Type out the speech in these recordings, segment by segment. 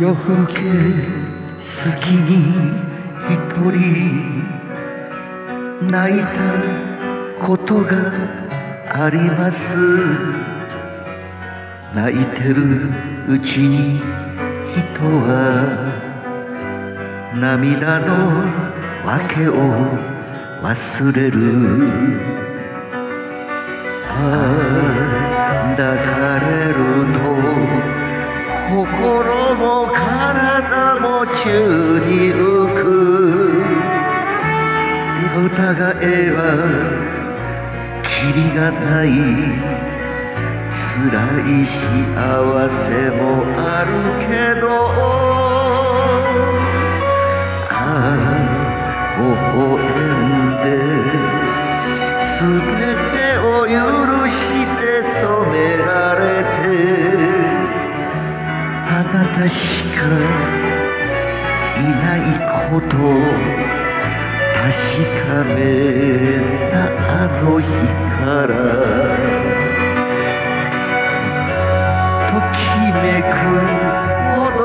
夜更け好きに一人泣いたことがあります。泣いてるうちに人は涙の訳を忘れる。ああ抱かれると心も体も宙に浮く。疑えはキリがない辛い幸せもあるけど。あなたしかいないこと確かめたあの日からときめくほど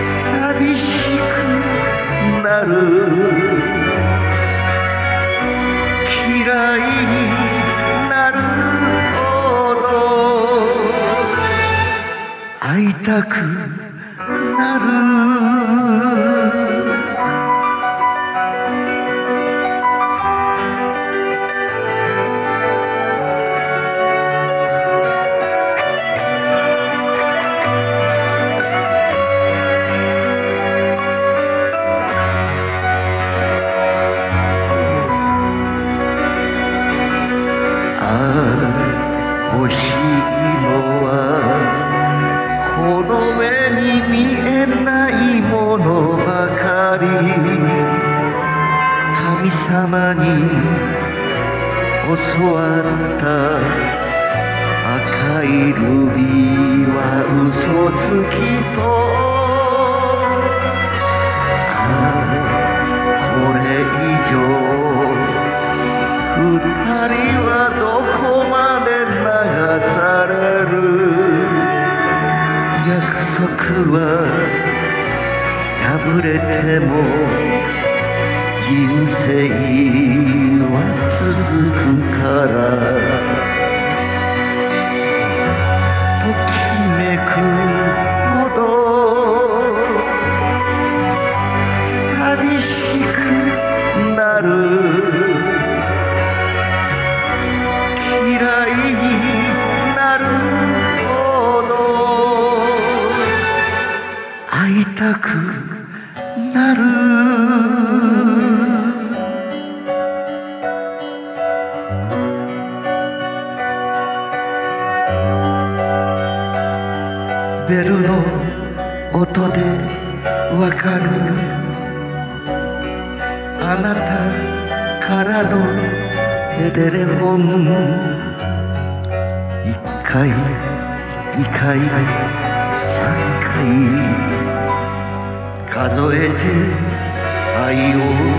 寂しくなる。嫌いく目に見えないものばかり。神様に教わった赤いルビーは嘘つきと。ああこれ以上二人はどこまで流される。束は破れても人生は続くから。ベルの音でわかるあなたからのテレフォン。一回二回三回。数えて愛を。